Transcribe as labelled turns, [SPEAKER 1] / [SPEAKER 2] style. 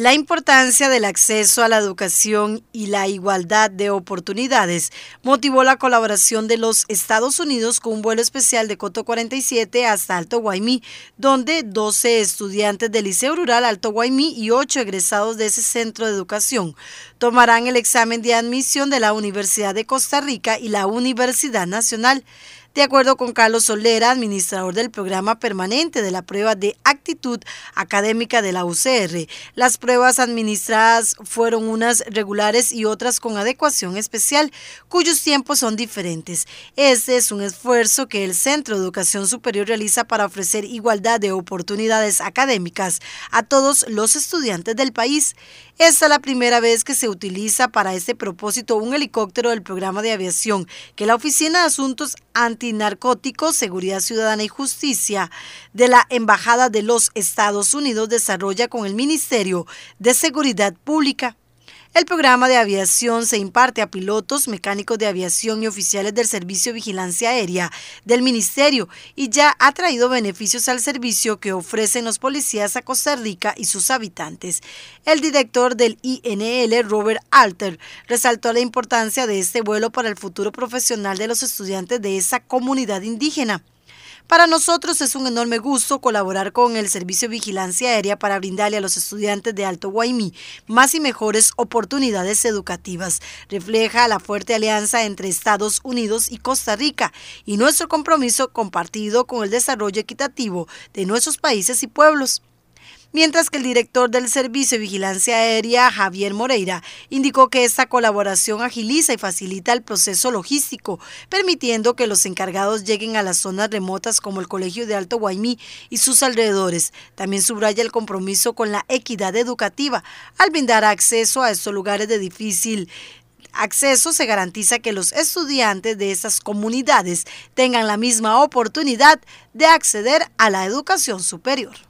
[SPEAKER 1] La importancia del acceso a la educación y la igualdad de oportunidades motivó la colaboración de los Estados Unidos con un vuelo especial de Coto 47 hasta Alto Guaymí, donde 12 estudiantes del Liceo Rural Alto Guaymí y 8 egresados de ese centro de educación tomarán el examen de admisión de la Universidad de Costa Rica y la Universidad Nacional. De acuerdo con Carlos Solera, administrador del programa permanente de la prueba de actitud académica de la UCR, las pruebas administradas fueron unas regulares y otras con adecuación especial, cuyos tiempos son diferentes. Este es un esfuerzo que el Centro de Educación Superior realiza para ofrecer igualdad de oportunidades académicas a todos los estudiantes del país. Esta es la primera vez que se utiliza para este propósito un helicóptero del programa de aviación que la Oficina de Asuntos Antinarcóticos, Seguridad Ciudadana y Justicia de la Embajada de los Estados Unidos desarrolla con el Ministerio de Seguridad Pública. El programa de aviación se imparte a pilotos, mecánicos de aviación y oficiales del Servicio de Vigilancia Aérea del Ministerio y ya ha traído beneficios al servicio que ofrecen los policías a Costa Rica y sus habitantes. El director del INL, Robert Alter, resaltó la importancia de este vuelo para el futuro profesional de los estudiantes de esa comunidad indígena. Para nosotros es un enorme gusto colaborar con el Servicio de Vigilancia Aérea para brindarle a los estudiantes de Alto Guaymí más y mejores oportunidades educativas. Refleja la fuerte alianza entre Estados Unidos y Costa Rica y nuestro compromiso compartido con el desarrollo equitativo de nuestros países y pueblos mientras que el director del Servicio de Vigilancia Aérea, Javier Moreira, indicó que esta colaboración agiliza y facilita el proceso logístico, permitiendo que los encargados lleguen a las zonas remotas como el Colegio de Alto Guaymí y sus alrededores. También subraya el compromiso con la equidad educativa al brindar acceso a estos lugares de difícil acceso se garantiza que los estudiantes de esas comunidades tengan la misma oportunidad de acceder a la educación superior.